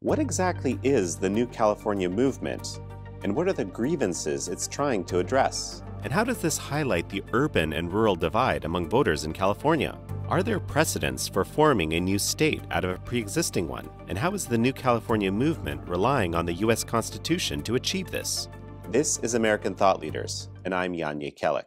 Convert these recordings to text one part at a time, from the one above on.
What exactly is the New California movement, and what are the grievances it's trying to address? And how does this highlight the urban and rural divide among voters in California? Are there precedents for forming a new state out of a pre existing one? And how is the New California movement relying on the U.S. Constitution to achieve this? This is American Thought Leaders, and I'm Jan Jekielek.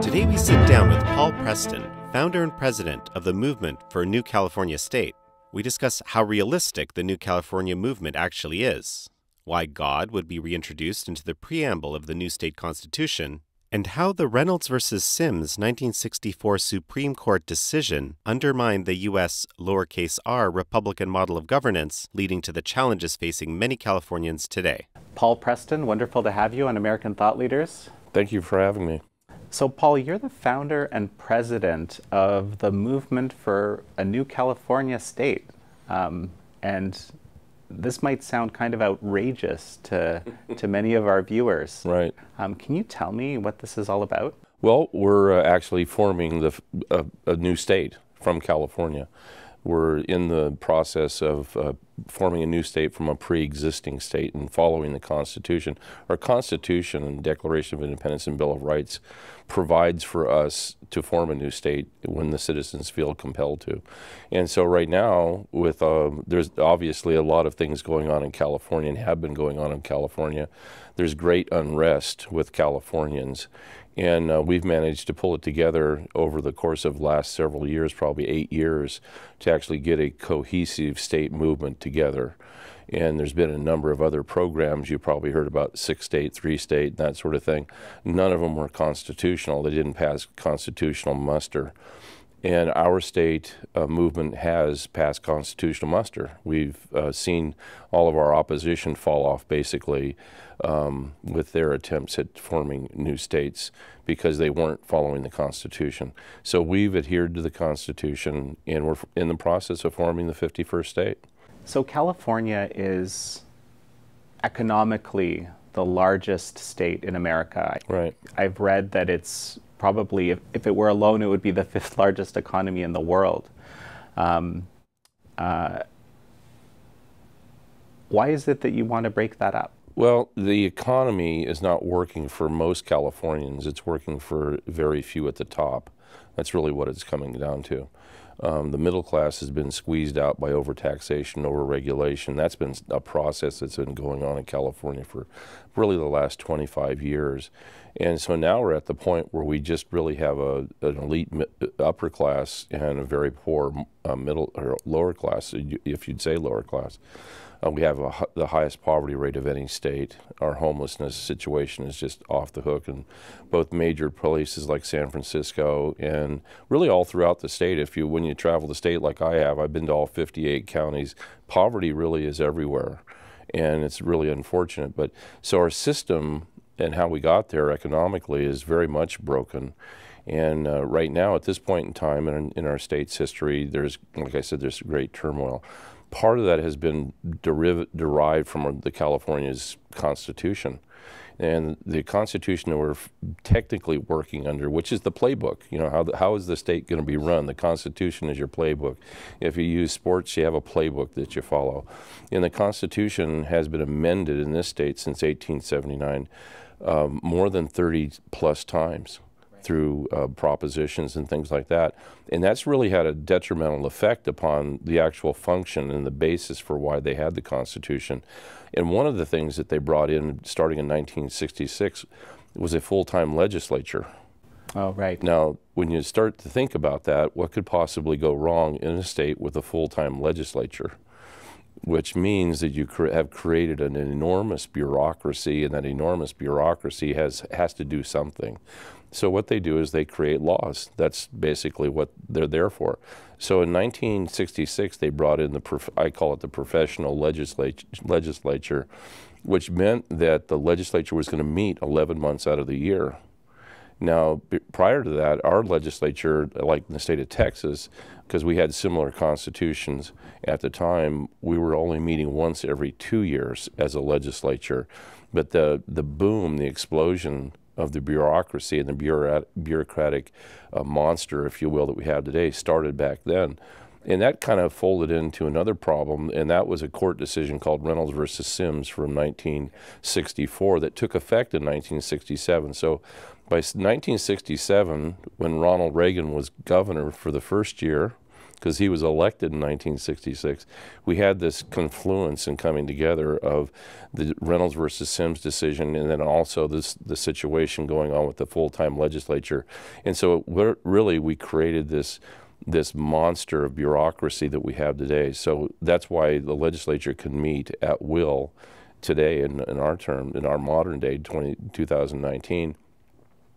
Today we sit down with Paul Preston, founder and president of the Movement for a New California State. We discuss how realistic the New California movement actually is, why God would be reintroduced into the preamble of the new state constitution, and how the Reynolds versus Sims 1964 Supreme Court decision undermined the U.S. lowercase r Republican model of governance, leading to the challenges facing many Californians today. Paul Preston, wonderful to have you on American Thought Leaders. Thank you for having me. So, Paul, you're the founder and president of the movement for a new California state. Um, and this might sound kind of outrageous to, to many of our viewers. Right. Um, can you tell me what this is all about? Well, we're uh, actually forming the, uh, a new state from California. We're in the process of uh, forming a new state from a pre-existing state and following the Constitution. Our Constitution and Declaration of Independence and Bill of Rights provides for us to form a new state when the citizens feel compelled to. And so right now, with uh, there's obviously a lot of things going on in California and have been going on in California. There's great unrest with Californians. And uh, we've managed to pull it together over the course of last several years, probably eight years, to actually get a cohesive state movement together. And there's been a number of other programs you probably heard about six state, three state, that sort of thing. None of them were constitutional. They didn't pass constitutional muster. And our state uh, movement has passed constitutional muster. We've uh, seen all of our opposition fall off basically um, with their attempts at forming new states because they weren't following the Constitution. So we've adhered to the Constitution and we're in the process of forming the 51st state. So California is economically the largest state in America. Right. I've read that it's probably, if, if it were alone, it would be the fifth largest economy in the world. Um, uh, why is it that you want to break that up? Well, the economy is not working for most Californians. It's working for very few at the top. That's really what it's coming down to. Um, the middle class has been squeezed out by overtaxation, overregulation. That's been a process that's been going on in California for really the last 25 years. And so now we're at the point where we just really have a, an elite upper class and a very poor uh, middle or lower class, if you'd say lower class. Uh, we have a, the highest poverty rate of any state. Our homelessness situation is just off the hook in both major places like San Francisco and really all throughout the state. If you, when you travel the state like I have, I've been to all 58 counties, poverty really is everywhere. And it's really unfortunate. But so our system and how we got there economically is very much broken. And uh, right now, at this point in time in, in our state's history, there's, like I said, there's great turmoil part of that has been deriv- derived from the California's Constitution. And the Constitution that we're technically working under, which is the playbook, you know, how, the, how is the state going to be run? The Constitution is your playbook. If you use sports, you have a playbook that you follow. And the Constitution has been amended in this state since 1879 um, more than 30 plus times through uh, propositions and things like that. And that's really had a detrimental effect upon the actual function and the basis for why they had the Constitution. And one of the things that they brought in starting in 1966 was a full time legislature. Oh, right. Now, when you start to think about that, what could possibly go wrong in a state with a full time legislature? which means that you cre have created an enormous bureaucracy, and that enormous bureaucracy has has to do something. So what they do is they create laws. That's basically what they're there for. So in 1966, they brought in the I call it the professional legislature, legislature, which meant that the legislature was going to meet 11 months out of the year. Now, prior to that, our legislature, like in the state of Texas, because we had similar constitutions at the time, we were only meeting once every two years as a legislature. But the, the boom, the explosion of the bureaucracy and the bureaucratic uh, monster, if you will, that we have today started back then. And that kind of folded into another problem, and that was a court decision called Reynolds versus Sims from 1964 that took effect in 1967. So by 1967, when Ronald Reagan was governor for the first year, because he was elected in 1966, we had this confluence and coming together of the Reynolds versus Sims decision, and then also this the situation going on with the full-time legislature, and so really we created this this monster of bureaucracy that we have today. So that's why the legislature can meet at will today in, in our term, in our modern day, 20, 2019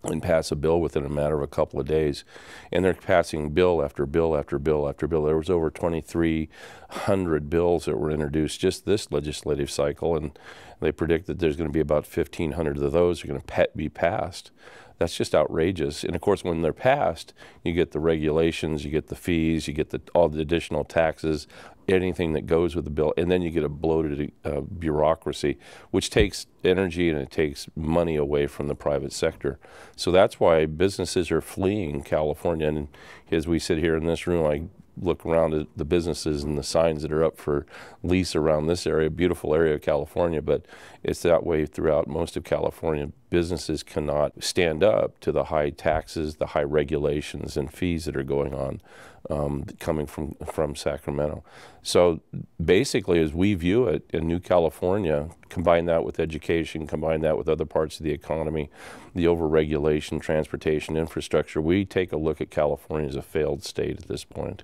and pass a bill within a matter of a couple of days. And they're passing bill after bill after bill after bill. There was over 2,300 bills that were introduced just this legislative cycle, and they predict that there's going to be about 1,500 of those are going to be passed. That's just outrageous. And of course, when they're passed, you get the regulations, you get the fees, you get the, all the additional taxes, anything that goes with the bill, and then you get a bloated uh, bureaucracy, which takes energy and it takes money away from the private sector. So that's why businesses are fleeing California. And as we sit here in this room, I look around at the businesses and the signs that are up for lease around this area, beautiful area of California, but it's that way throughout most of California. Businesses cannot stand up to the high taxes, the high regulations and fees that are going on um, coming from, from Sacramento. So basically, as we view it in New California, combine that with education, combine that with other parts of the economy, the overregulation, transportation, infrastructure, we take a look at California as a failed state at this point.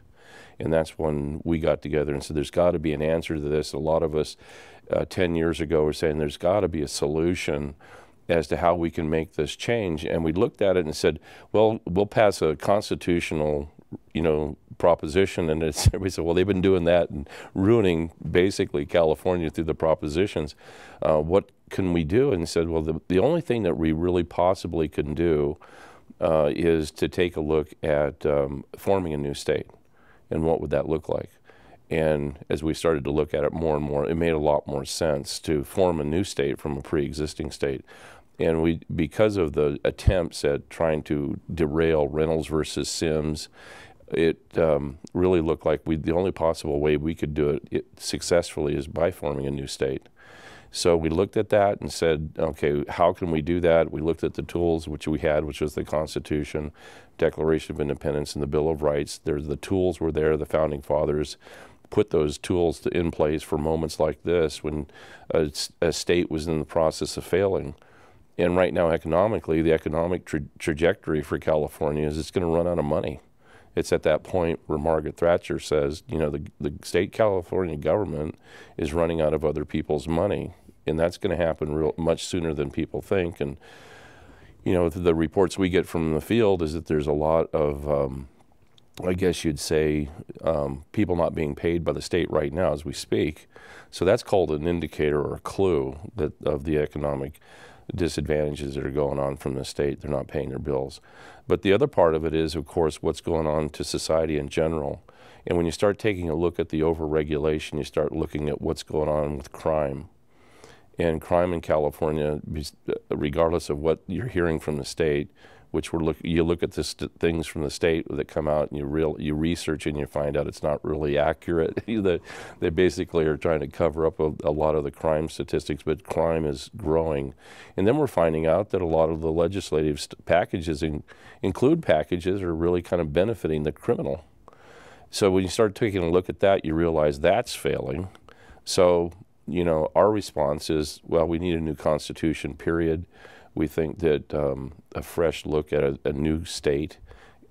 And that's when we got together and said, there's got to be an answer to this. A lot of us uh, 10 years ago were saying there's got to be a solution as to how we can make this change. And we looked at it and said, well, we'll pass a constitutional, you know, proposition. And it's, everybody said, well, they've been doing that and ruining basically California through the propositions. Uh, what can we do? And he said, well, the, the only thing that we really possibly can do uh, is to take a look at um, forming a new state and what would that look like. And as we started to look at it more and more, it made a lot more sense to form a new state from a pre-existing state. And we, because of the attempts at trying to derail Reynolds versus Sims, it um, really looked like we, the only possible way we could do it, it successfully is by forming a new state. So we looked at that and said, okay, how can we do that? We looked at the tools which we had, which was the Constitution, Declaration of Independence, and the Bill of Rights. The tools were there. The founding fathers put those tools to, in place for moments like this when a, a, state was in the process of failing. And right now, economically, the economic tra trajectory for California is it's going to run out of money. It's at that point where Margaret Thatcher says, you know, the, the state California government is running out of other people's money and that's going to happen real much sooner than people think. And you know, the reports we get from the field is that there's a lot of, um, I guess you'd say, um, people not being paid by the state right now as we speak. So that's called an indicator or a clue that of the economic disadvantages that are going on from the state. They're not paying their bills. But the other part of it is, of course, what's going on to society in general. And when you start taking a look at the overregulation, you start looking at what's going on with crime and crime in California, regardless of what you're hearing from the state, which we're look, you look at the things from the state that come out and you real you research and you find out it's not really accurate. they, they basically are trying to cover up a, a, lot of the crime statistics, but crime is growing. And then we're finding out that a lot of the legislative packages in, include packages are really kind of benefiting the criminal. So when you start taking a look at that, you realize that's failing. So you know, our response is, well, we need a new constitution, period. We think that um, a fresh look at a, a new state,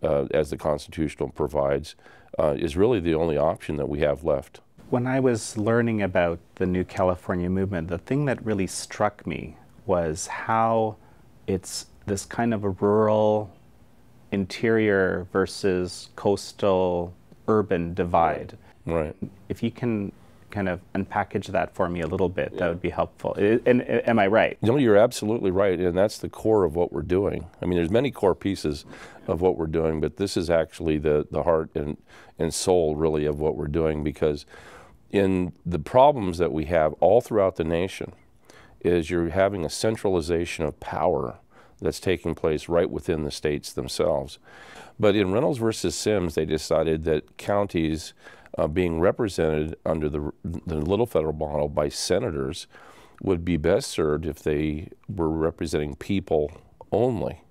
uh, as the Constitutional provides, uh, is really the only option that we have left. When I was learning about the New California movement, the thing that really struck me was how it's this kind of a rural, interior versus coastal, urban divide. Right. If you can kind of unpackage that for me a little bit, yeah. that would be helpful. And, and, am I right? No, you're absolutely right, and that's the core of what we're doing. I mean, there's many core pieces of what we're doing, but this is actually the the heart and and soul really of what we're doing because in the problems that we have all throughout the nation is you're having a centralization of power that's taking place right within the states themselves. But in Reynolds versus Sims, they decided that counties uh, being represented under the, the little federal model by senators would be best served if they were representing people only.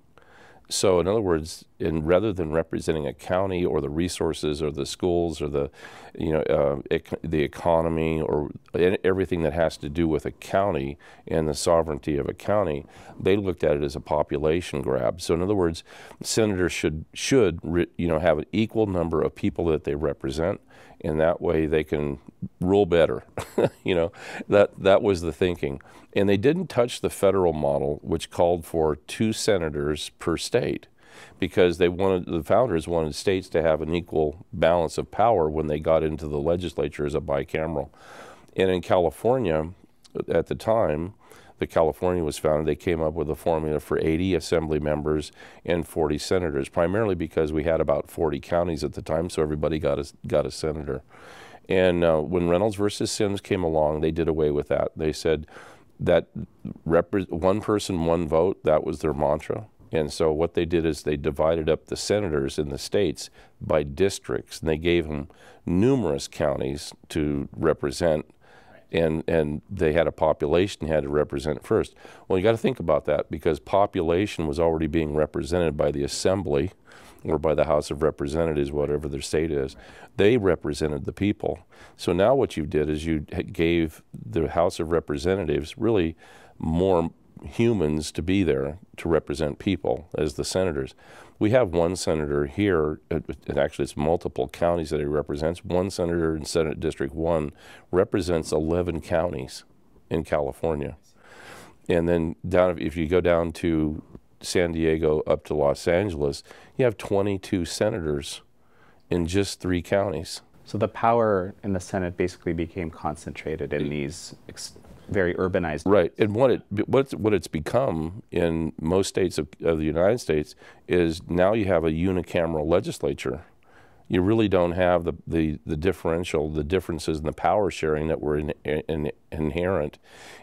So, in other words, in rather than representing a county or the resources or the schools or the, you know, uh, ec- the economy or everything that has to do with a county and the sovereignty of a county, they looked at it as a population grab. So, in other words, senators should should you know have an equal number of people that they represent, and that way they can rule better. you know, that that was the thinking. And they didn't touch the federal model, which called for two senators per state, because they wanted the founders wanted states to have an equal balance of power when they got into the legislature as a bicameral. And in California, at the time, the California was founded, they came up with a formula for 80 assembly members and 40 senators, primarily because we had about 40 counties at the time, so everybody got a, got a senator. And uh, when Reynolds versus Sims came along, they did away with that. They said that one person, one vote, that was their mantra. And so what they did is they divided up the senators in the states by districts, and they gave them numerous counties to represent and and they had a population had to represent first. Well, you got to think about that because population was already being represented by the assembly or by the House of Representatives, whatever their state is. They represented the people. So now what you did is you gave the House of Representatives really more humans to be there to represent people as the senators. We have one senator here, and actually it's multiple counties that he represents. One senator in Senate District 1 represents 11 counties in California. And then down, if you go down to San Diego up to Los Angeles, you have 22 senators in just three counties. So the power in the Senate basically became concentrated in these very urbanized. Right, and what it what what it's become in most states of, of the United States is now you have a unicameral legislature. You really don't have the, the, the differential, the differences in the power sharing that were in, in, inherent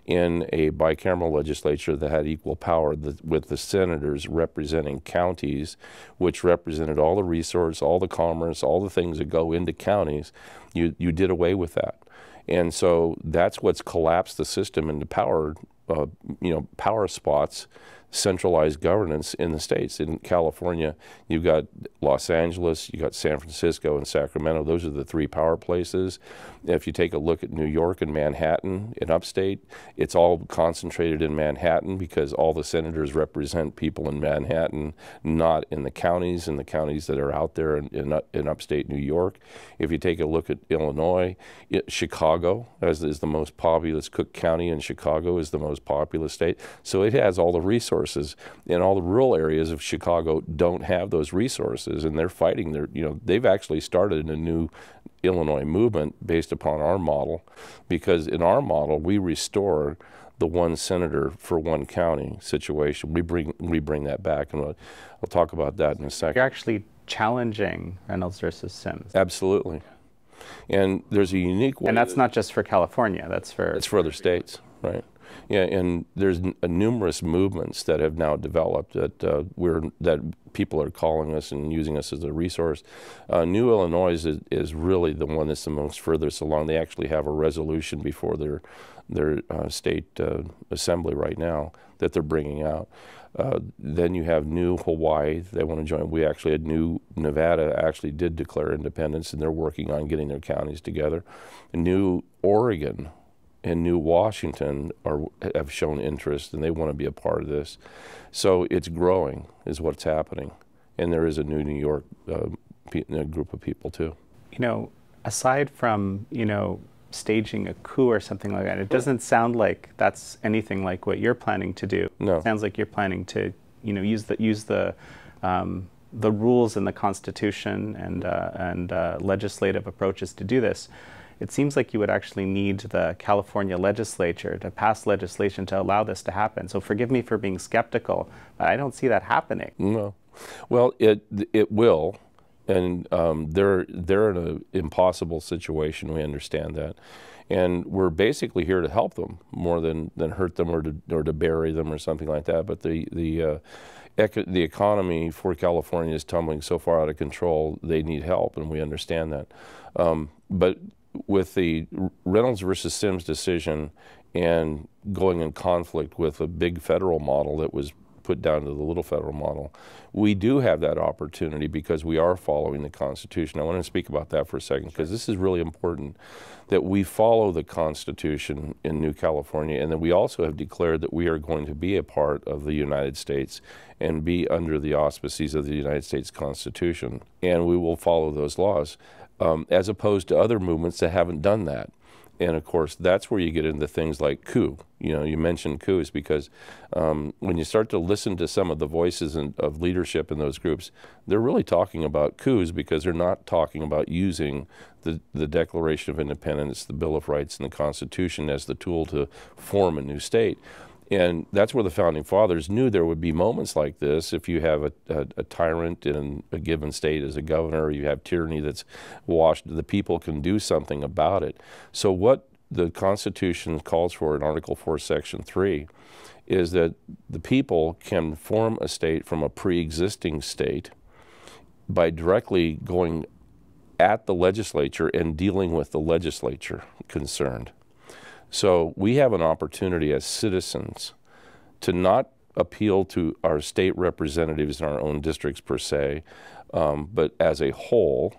in a bicameral legislature that had equal power the, with the senators representing counties, which represented all the resource, all the commerce, all the things that go into counties. You, you did away with that. And so that's what's collapsed the system into power, uh, you know, power spots centralized governance in the states. In California, you've got Los Angeles, you've got San Francisco and Sacramento. Those are the three power places. If you take a look at New York and Manhattan in upstate, it's all concentrated in Manhattan because all the senators represent people in Manhattan, not in the counties and the counties that are out there in, in, in upstate New York. If you take a look at Illinois, it, Chicago, as is the most populous, Cook County in Chicago is the most populous state. So it has all the resources resources. And all the rural areas of Chicago don't have those resources, and they're fighting. Their, you know, they've actually started a new Illinois movement based upon our model, because in our model we restore the one senator for one county situation. We bring we bring that back, and we'll, I'll talk about that in a second. You're actually challenging Reynolds versus Sims. Absolutely, and there's a unique way. And that's not just for California. That's for. It's for other states, right? Yeah, and there's uh, numerous movements that have now developed that uh, we're that people are calling us and using us as a resource. Uh, New Illinois is, is really the one that's the most furthest along. They actually have a resolution before their their uh, state uh, assembly right now that they're bringing out. Uh, then you have New Hawaii. They want to join. We actually had New Nevada actually did declare independence, and they're working on getting their counties together. New Oregon and New Washington are have shown interest and they want to be a part of this. So it's growing, is what's happening, and there is a new New York uh, group of people too. You know, aside from you know staging a coup or something like that, it doesn't sound like that's anything like what you're planning to do. No, it sounds like you're planning to you know use the use the um, the rules in the Constitution and uh, and uh, legislative approaches to do this it seems like you would actually need the California legislature to pass legislation to allow this to happen. So forgive me for being skeptical, but I don't see that happening. No. Well, it it will and um, they're they're in an impossible situation. We understand that, and we're basically here to help them more than, than hurt them or to or to bury them or something like that. But the the uh, the economy for California is tumbling so far out of control. They need help, and we understand that. Um, but with the Reynolds versus Sims decision and going in conflict with a big federal model that was put down to the little federal model. We do have that opportunity because we are following the Constitution. I want to speak about that for a second because this is really important that we follow the Constitution in New California and that we also have declared that we are going to be a part of the United States and be under the auspices of the United States Constitution. And we will follow those laws um, as opposed to other movements that haven't done that. And of course that's where you get into things like coup you know you mentioned coups because um, when you start to listen to some of the voices in, of leadership in those groups they're really talking about coups because they're not talking about using the, the declaration of independence the bill of rights and the constitution as the tool to form a new state and that's where the founding fathers knew there would be moments like this. If you have a, a, a, tyrant in a given state as a governor, you have tyranny that's washed, the people can do something about it. So, what the Constitution calls for in Article 4, Section 3 is that the people can form a state from a pre existing state by directly going at the legislature and dealing with the legislature concerned. So we have an opportunity as citizens to not appeal to our state representatives in our own districts per se, um, but as a whole,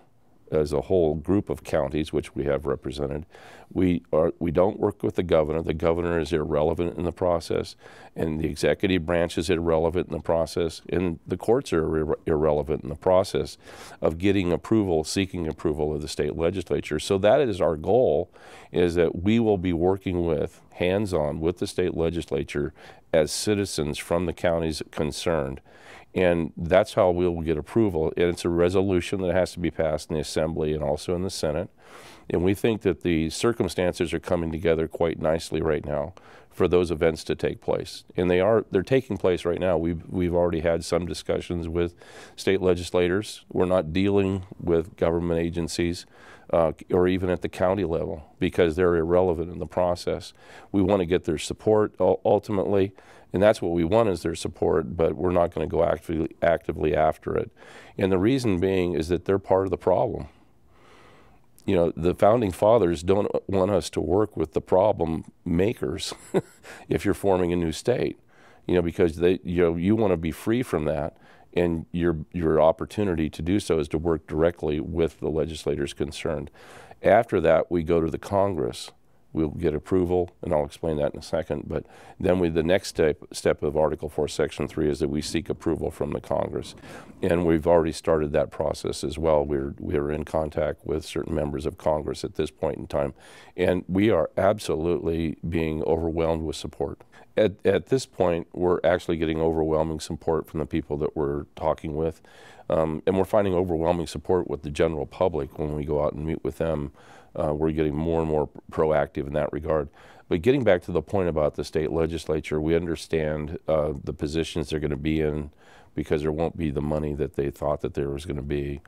as a whole group of counties which we have represented. We are we don't work with the governor. The governor is irrelevant in the process, and the executive branch is irrelevant in the process, and the courts are ir- irrelevant in the process of getting approval, seeking approval of the state legislature. So that is our goal, is that we will be working with hands-on with the state legislature as citizens from the counties concerned and that's how we'll get approval. And it's a resolution that has to be passed in the Assembly and also in the Senate. And we think that the circumstances are coming together quite nicely right now for those events to take place. And they are they're taking place right now. We've we've already had some discussions with state legislators. We're not dealing with government agencies uh, or even at the county level because they're irrelevant in the process. We want to get their support ultimately and that's what we want is their support, but we're not going to go actively, actively after it. And the reason being is that they're part of the problem. You know, the founding fathers don't want us to work with the problem makers if you're forming a new state. You know, because they, you know, you want to be free from that, and your your opportunity to do so is to work directly with the legislators concerned. After that, we go to the Congress we'll get approval, and I'll explain that in a second. But then we, the next step, step of Article 4, Section 3 is that we seek approval from the Congress. And we've already started that process as well. We're, we're in contact with certain members of Congress at this point in time. And we are absolutely being overwhelmed with support. At, at this point, we're actually getting overwhelming support from the people that we're talking with. Um, and we're finding overwhelming support with the general public when we go out and meet with them uh, we're getting more and more proactive in that regard. But getting back to the point about the state legislature, we understand uh, the positions they're going to be in because there won't be the money that they thought that there was going to be.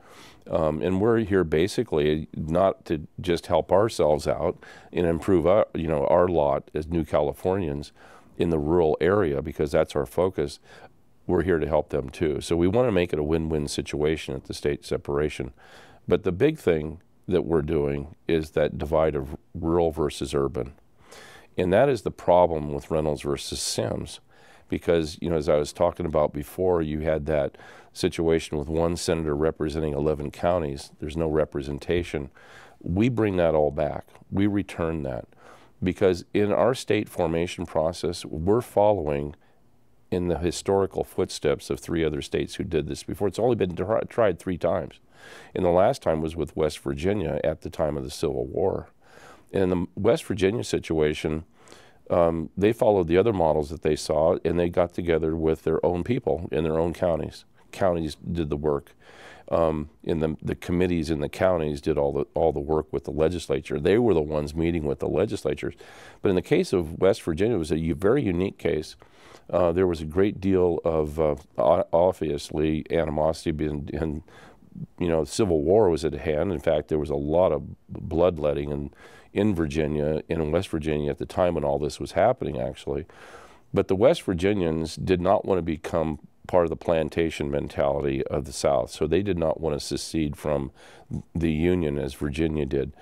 Um, and we're here basically not to just help ourselves out and improve our, you know, our lot as new Californians in the rural area because that's our focus. We're here to help them too. So we want to make it a win-win situation at the state separation. But the big thing that we're doing is that divide of rural versus urban. And that is the problem with Reynolds versus Sims. Because, you know, as I was talking about before, you had that situation with one senator representing 11 counties. There's no representation. We bring that all back. We return that. Because in our state formation process, we're following in the historical footsteps of three other states who did this before. It's only been tried three times. And the last time was with West Virginia at the time of the Civil War. And in the West Virginia situation, um, they followed the other models that they saw, and they got together with their own people in their own counties. Counties did the work. Um, in the, the committees in the counties did all the all the work with the legislature. They were the ones meeting with the legislatures. But in the case of West Virginia, it was a very unique case. Uh, there was a great deal of uh, obviously animosity and you know, civil war was at hand. In fact, there was a lot of bloodletting in, in Virginia and in West Virginia at the time when all this was happening, actually. But the West Virginians did not want to become part of the plantation mentality of the South. So they did not want to secede from the Union as Virginia did.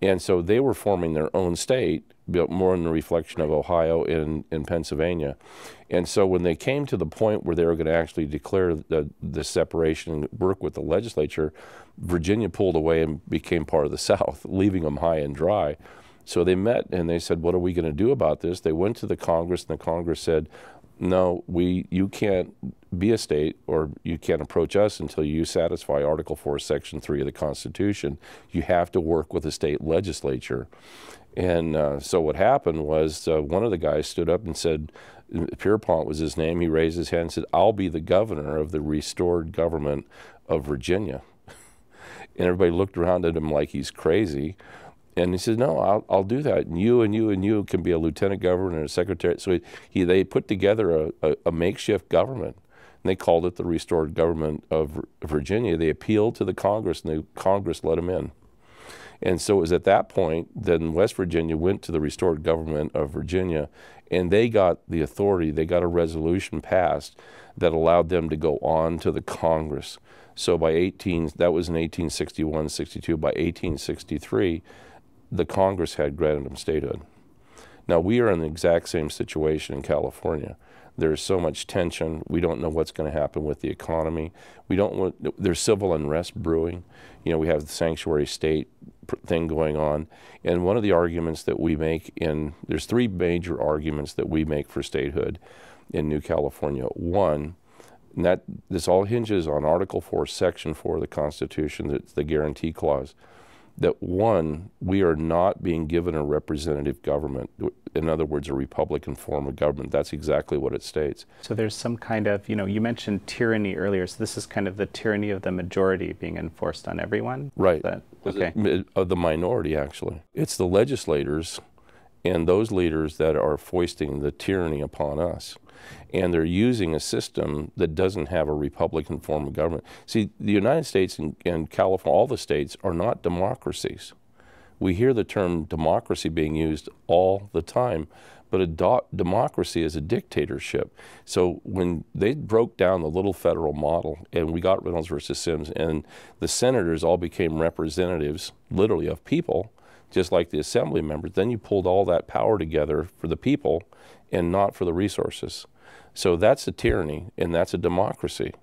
And so they were forming their own state, but more in the reflection of Ohio and, and Pennsylvania. And so when they came to the point where they were going to actually declare the, the separation and work with the legislature, Virginia pulled away and became part of the South, leaving them high and dry. So they met and they said, What are we going to do about this? They went to the Congress, and the Congress said, no, we you can't be a state or you can't approach us until you satisfy Article 4, Section 3 of the Constitution. You have to work with the state legislature. And uh, so what happened was uh, one of the guys stood up and said, Pierpont was his name. He raised his hand and said, I'll be the governor of the restored government of Virginia. and everybody looked around at him like he's crazy. And he said, "No, I'll, I'll do that. And you and you and you can be a lieutenant governor and a secretary." So he, he they put together a, a, a, makeshift government, and they called it the Restored Government of Virginia. They appealed to the Congress, and the Congress let them in. And so it was at that point then West Virginia went to the Restored Government of Virginia, and they got the authority. They got a resolution passed that allowed them to go on to the Congress. So by 18, that was in 1861, 62. By 1863 the Congress had granted them statehood. Now, we are in the exact same situation in California. There's so much tension. We don't know what's going to happen with the economy. We don't want, there's civil unrest brewing. You know, we have the sanctuary state thing going on. And one of the arguments that we make in, there's three major arguments that we make for statehood in New California. One, and that this all hinges on Article 4, Section 4 of the Constitution, that's the guarantee clause that one, we are not being given a representative government. In other words, a Republican form of government. That's exactly what it states. So there's some kind of, you know, you mentioned tyranny earlier. So this is kind of the tyranny of the majority being enforced on everyone? Right. That, okay. Of uh, the minority, actually. It's the legislators and those leaders that are foisting the tyranny upon us and they're using a system that doesn't have a Republican form of government. See, the United States and, and California, all the states, are not democracies. We hear the term democracy being used all the time, but a democracy is a dictatorship. So when they broke down the little federal model and we got Reynolds versus Sims, and the senators all became representatives, literally, of people, just like the assembly members, then you pulled all that power together for the people and not for the resources. So that's a tyranny and that's a democracy.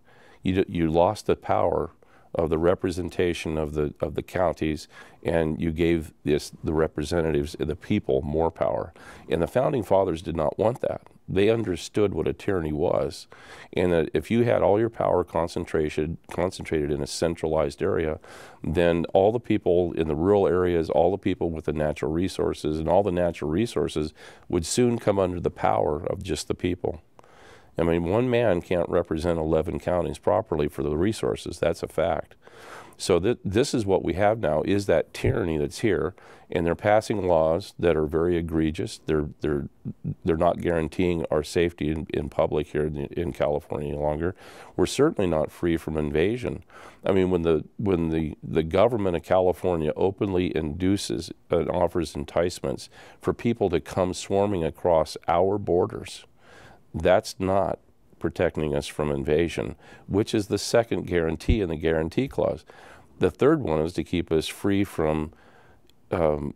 You, you lost the power of the representation of the of the counties, and you gave this the representatives, the people, more power. And the founding fathers did not want that. They understood what a tyranny was, and that if you had all your power concentration concentrated in a centralized area, then all the people in the rural areas, all the people with the natural resources, and all the natural resources would soon come under the power of just the people. I mean, one man can't represent 11 counties properly for the resources. That's a fact. So th- this is what we have now is that tyranny that's here, and they're passing laws that are very egregious. They're they're they're not guaranteeing our safety in, in public here in, in California any longer. We're certainly not free from invasion. I mean, when the when the the government of California openly induces and offers enticements for people to come swarming across our borders that's not protecting us from invasion, which is the second guarantee in the guarantee clause. The third one is to keep us free from um,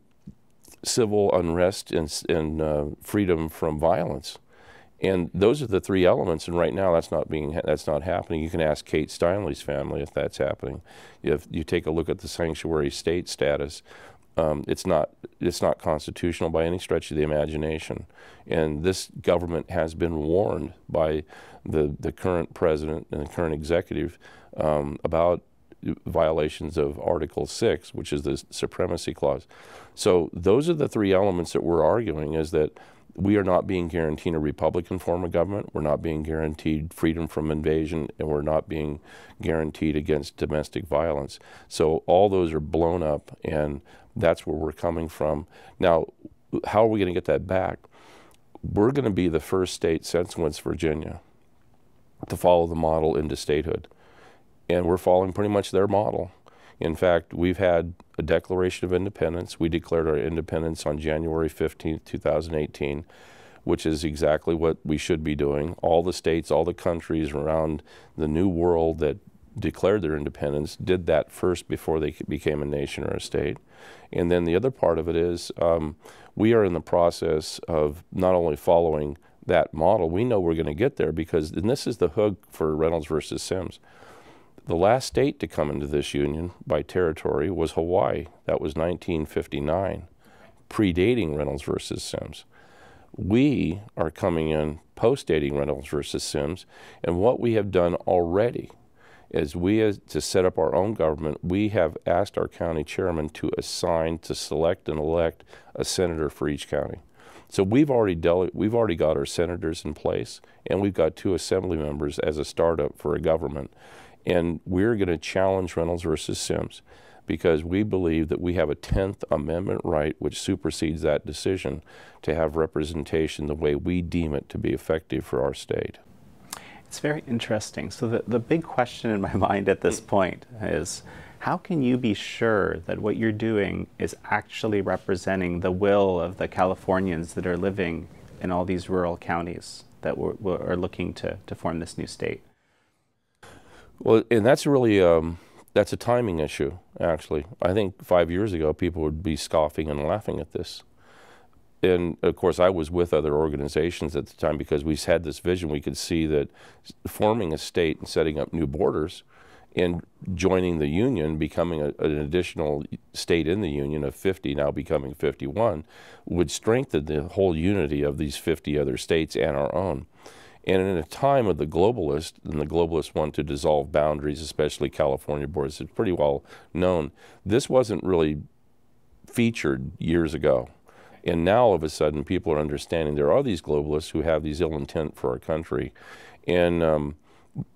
civil unrest and, and uh, freedom from violence. And those are the three elements. And right now, that's not being that's not happening. You can ask Kate Steinle's family if that's happening. If you take a look at the sanctuary state status, um, it's not it's not constitutional by any stretch of the imagination, and this government has been warned by the the current president and the current executive um, about violations of Article Six, which is the supremacy clause. So those are the three elements that we're arguing: is that we are not being guaranteed a Republican form of government. We're not being guaranteed freedom from invasion, and we're not being guaranteed against domestic violence. So all those are blown up, and that's where we're coming from. Now, how are we going to get that back? We're going to be the first state since West Virginia to follow the model into statehood. and we're following pretty much their model. In fact, we've had a Declaration of Independence. We declared our independence on January 15, 2018, which is exactly what we should be doing. All the states, all the countries around the New World that declared their independence did that first before they became a nation or a state. And then the other part of it is um, we are in the process of not only following that model, we know we're going to get there because, and this is the hook for Reynolds versus Sims. The last state to come into this union by territory was Hawaii. That was 1959, predating Reynolds versus Sims. We are coming in post dating Reynolds versus Sims, and what we have done already is we, as, to set up our own government, we have asked our county chairman to assign, to select and elect a senator for each county. So we've already dele- we've already got our senators in place, and we've got two assembly members as a startup for a government, and we're going to challenge Reynolds versus Sims because we believe that we have a 10th Amendment right which supersedes that decision to have representation the way we deem it to be effective for our state. It's very interesting. So, the, the big question in my mind at this point is how can you be sure that what you're doing is actually representing the will of the Californians that are living in all these rural counties that we're, are looking to, to form this new state? Well, and that's really um, that's a timing issue. Actually, I think five years ago people would be scoffing and laughing at this and of course, I was with other organizations at the time because we had this vision. We could see that forming a state and setting up new borders and joining the union, becoming a, an additional state in the union of 50, now becoming 51, would strengthen the whole unity of these 50 other states and our own. And in a time of the globalists, and the globalists want to dissolve boundaries, especially California borders, it's pretty well known. This wasn't really featured years ago and now all of a sudden, people are understanding there are these globalists who have these ill intent for our country, and um,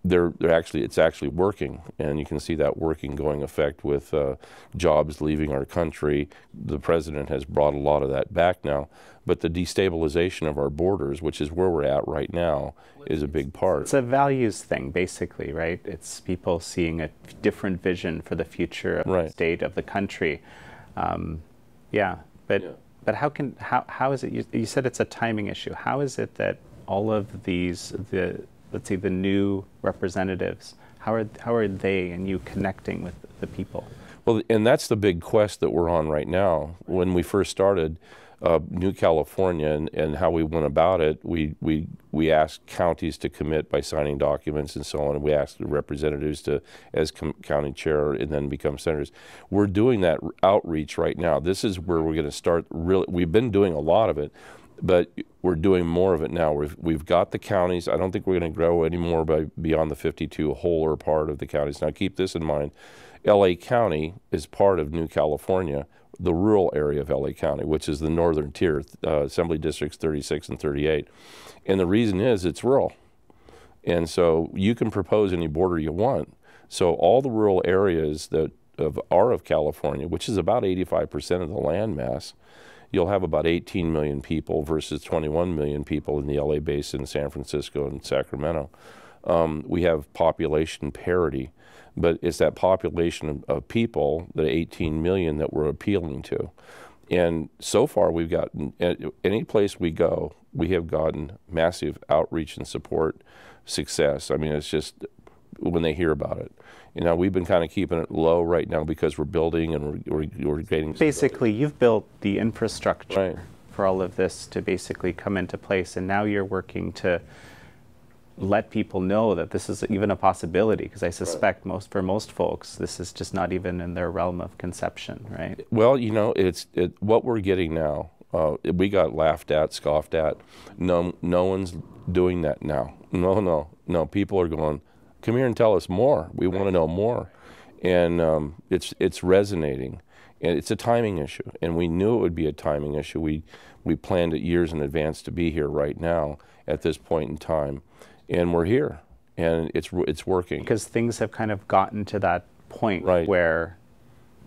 they're they're actually it's actually working, and you can see that working going effect with uh, jobs leaving our country. The president has brought a lot of that back now, but the destabilization of our borders, which is where we're at right now, is a big part. It's a values thing, basically, right? It's people seeing a different vision for the future of right. the state of the country. Um, yeah, but. Yeah but how can how how is it? You, you, said it's a timing issue. How is it that all of these the let's say the new representatives how are how are they and you connecting with the people? Well, and that's the big quest that we're on right now. When we first started, uh, New California and, and how we went about it, we, we, we asked counties to commit by signing documents and so on. We asked the representatives to, as county chair, and then become senators. We're doing that outreach right now. This is where we're going to start. Really, we've been doing a lot of it, but we're doing more of it now. We've, we've got the counties. I don't think we're going to grow anymore by beyond the 52 whole or part of the counties. Now, keep this in mind. LA County is part of New California the rural area of LA County, which is the northern tier, uh, Assembly Districts 36 and 38. And the reason is it's rural. And so you can propose any border you want. So all the rural areas that of, are of California, which is about 85% of the land mass, you'll have about 18 million people versus 21 million people in the LA basin, San Francisco, and Sacramento. Um, we have population parity but it's that population of, of, people, the 18 million that we're appealing to. And so far, we've gotten, any place we go, we have gotten massive outreach and support success. I mean, it's just when they hear about it. You know, we've been kind of keeping it low right now because we're building and we're, we're, we're getting. Basically, you've built the infrastructure right. for all of this to basically come into place, and now you're working to let people know that this is even a possibility because I suspect right. most for most folks this is just not even in their realm of conception, right? Well, you know, it's it, what we're getting now. Uh, we got laughed at, scoffed at. No, no one's doing that now. No, no, no. People are going, come here and tell us more. We want to know more, and um, it's it's resonating, and it's a timing issue. And we knew it would be a timing issue. We we planned it years in advance to be here right now at this point in time and we're here, and it's it's working. Because things have kind of gotten to that point right. where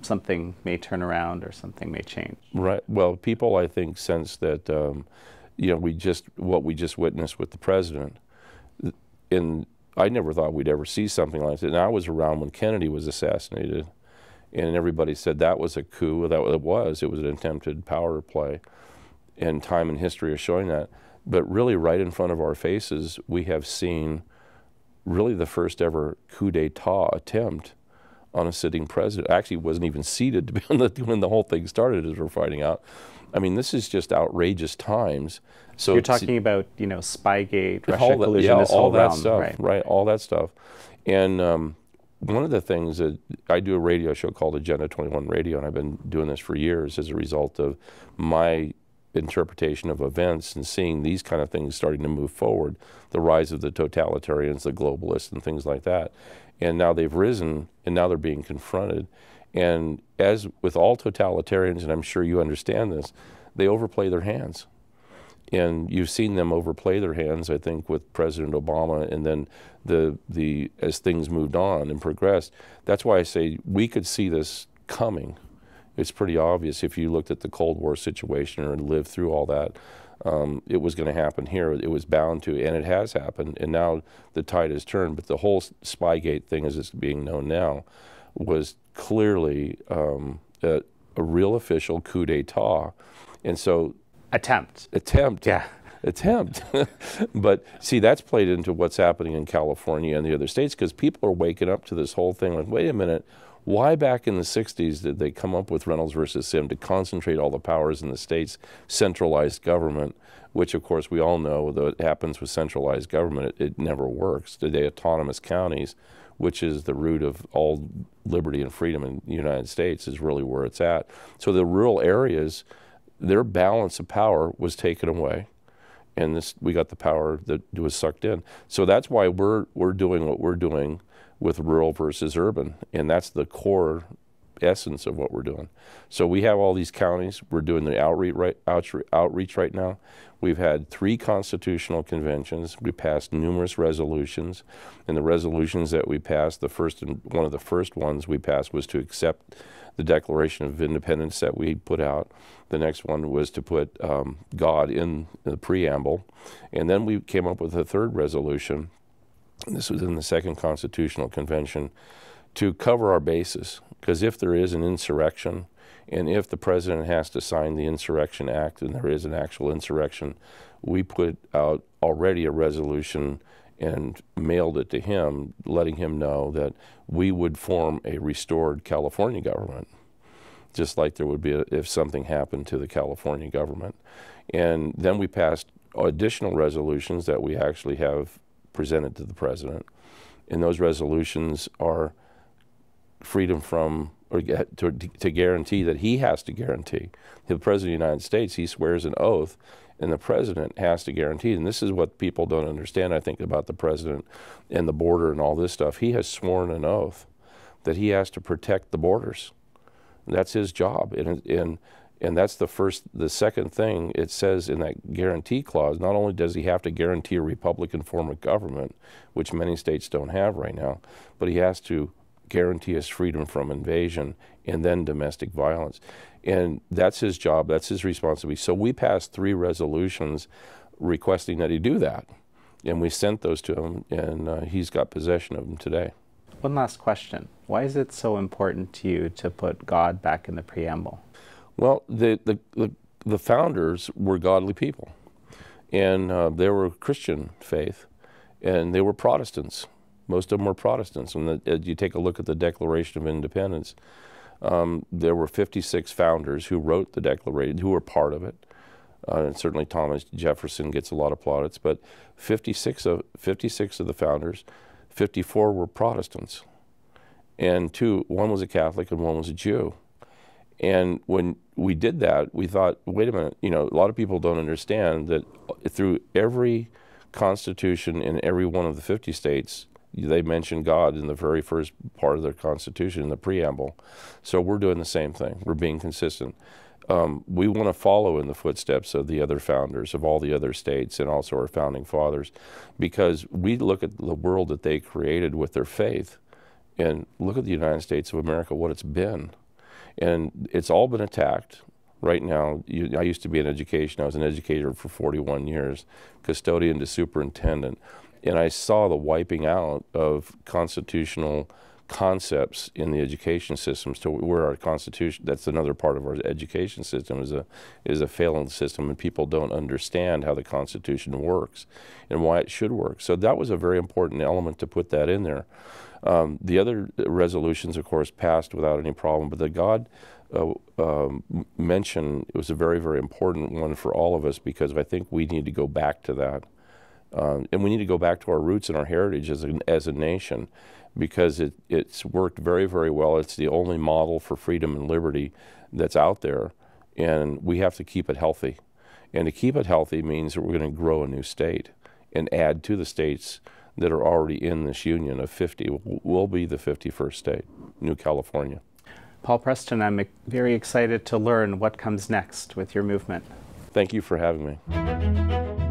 something may turn around or something may change. Right. Well, people I think sense that um, you know we just what we just witnessed with the president in I never thought we'd ever see something like that. And I was around when Kennedy was assassinated, and everybody said that was a coup. That it was. It was an attempted power play, and time and history are showing that. But really, right in front of our faces, we have seen really the first ever coup d'état attempt on a sitting president. Actually, wasn't even seated to be on the, when the whole thing started, as we're finding out. I mean, this is just outrageous times. So you're talking about you know Spygate, Russia all collusion, yeah, all that realm, stuff, right? right? All that stuff, and um, one of the things that I do a radio show called Agenda 21 Radio, and I've been doing this for years as a result of my interpretation of events and seeing these kind of things starting to move forward, the rise of the totalitarians, the globalists, and things like that. And now they've risen, and now they're being confronted. And as with all totalitarians, and I'm sure you understand this, they overplay their hands. And you've seen them overplay their hands, I think, with President Obama, and then the the as things moved on and progressed. That's why I say we could see this coming. It's pretty obvious if you looked at the Cold War situation or lived through all that. Um, it was going to happen here. It was bound to, and it has happened. And now the tide has turned. But the whole Spygate thing, as it's being known now, was clearly um, a, a, real official coup d'état. And so attempt. Attempt. Yeah. Attempt. But see that's played into what's happening in california and the other states because people are waking up to this whole thing like wait a minute. Why back in the 60s did they come up with reynolds versus Sim to concentrate all the powers in the states centralized government? Which of course we all know that happens with centralized government it, it never works. Today autonomous counties which is the root of all liberty and freedom in the united states is really where it's at. So the rural areas their balance of power was taken away and this we got the power that was sucked in. So that's why we're we're doing what we're doing with rural versus urban and that's the core essence of what we're doing so we have all these counties we're doing the outreach right outreach right now we've had three constitutional conventions we passed numerous resolutions and the resolutions that we passed the first and one of the first ones we passed was to accept the Declaration of Independence that we put out. The next one was to put um, God in the preamble. And then we came up with a third resolution. This was in the Second Constitutional Convention to cover our bases. Because if there is an insurrection, and if the president has to sign the Insurrection Act and there is an actual insurrection, we put out already a resolution and mailed it to him, letting him know that we would form a restored California government, just like there would be a, if something happened to the California government. And then we passed additional resolutions that we actually have presented to the president. And those resolutions are freedom from or to, to guarantee that he has to guarantee. The President of the United States, he swears an oath and the president has to guarantee. And this is what people don't understand, I think, about the president and the border and all this stuff. He has sworn an oath that he has to protect the borders. That's his job, and and and that's the first. The second thing it says in that guarantee clause. Not only does he have to guarantee a Republican form of government, which many states don't have right now, but he has to guarantee us freedom from invasion and then domestic violence. And that's his job, that's his responsibility. So we passed three resolutions requesting that he do that. And we sent those to him, and uh, he's got possession of them today. One last question. Why is it so important to you to put God back in the preamble? Well, the, the, the, the founders were godly people, and uh, they were Christian faith, and they were Protestants. Most of them were Protestants. The, you take a look at the Declaration of Independence, um, there were 56 founders who wrote the Declaration, who were part of it. Uh, and certainly Thomas Jefferson gets a lot of plaudits, but 56 of, 56 of the founders, 54 were Protestants. And two, one was a Catholic and one was a Jew. And when we did that, we thought, wait a minute, you know, a lot of people don't understand that through every constitution in every one of the 50 states, they mention God in the very first part of their Constitution, in the preamble. So we're doing the same thing. We're being consistent. Um, we want to follow in the footsteps of the other founders of all the other states and also our founding fathers because we look at the world that they created with their faith and look at the United States of America, what it's been. And it's all been attacked. Right now, you, I used to be in education. I was an educator for 41 years, custodian to superintendent and I saw the wiping out of constitutional concepts in the education systems to where our constitution that's another part of our education system is a is a failing system and people don't understand how the constitution works and why it should work. So that was a very important element to put that in there. Um, the other resolutions of course passed without any problem but the god uh, um, mention it was a very very important one for all of us because I think we need to go back to that um, and we need to go back to our roots and our heritage as a, as a nation because it, it's worked very, very well. It's the only model for freedom and liberty that's out there, and we have to keep it healthy. And to keep it healthy means that we're going to grow a new state and add to the states that are already in this union of 50. We'll be the 51st state, New California. Paul Preston, I'm very excited to learn what comes next with your movement. Thank you for having me.